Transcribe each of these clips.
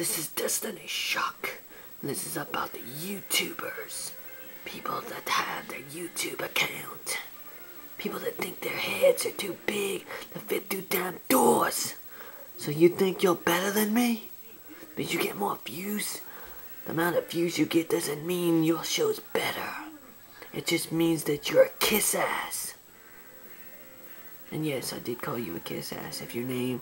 This is Destiny Shock. This is about the YouTubers. People that have their YouTube account. People that think their heads are too big to fit through damn doors. So you think you're better than me? Because you get more views? The amount of views you get doesn't mean your show's better. It just means that you're a kiss ass. And yes, I did call you a kiss ass if your name.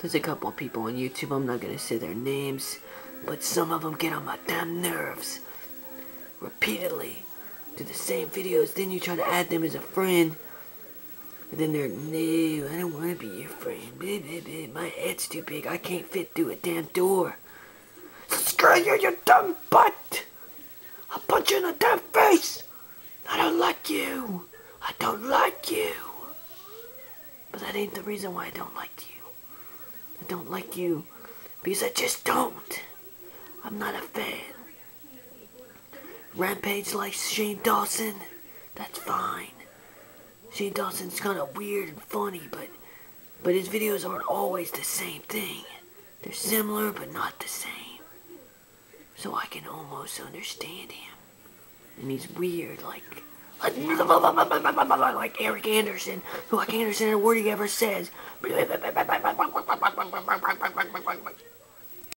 There's a couple of people on YouTube, I'm not gonna say their names, but some of them get on my damn nerves. Repeatedly. Do the same videos, then you try to add them as a friend. And then they're, no, I don't want to be your friend. Blah, blah, blah. My head's too big. I can't fit through a damn door. Screw you, you dumb butt! I'll punch you in the damn face! I don't like you. I don't like you. But that ain't the reason why I don't like you. I don't like you because I just don't. I'm not a fan. Rampage likes Shane Dawson. That's fine. Shane Dawson's kind of weird and funny, but but his videos aren't always the same thing. They're similar, but not the same. So I can almost understand him. And he's weird, like like Eric Anderson, who I can't understand a word he ever says. bye.